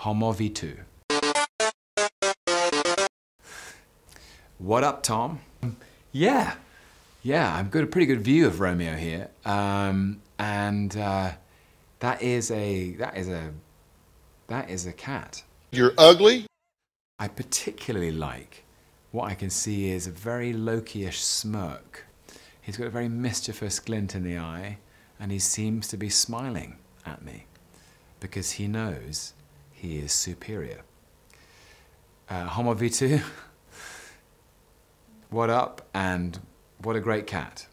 Homovittu. What up, Tom? Yeah, yeah, I've got a pretty good view of Romeo here, um, and uh, that is a that is a that is a cat. You're ugly? I particularly like what I can see is a very Loki-ish smirk. He's got a very mischievous glint in the eye, and he seems to be smiling at me because he knows he is superior. Uh, Homovittu, what up, and what a great cat.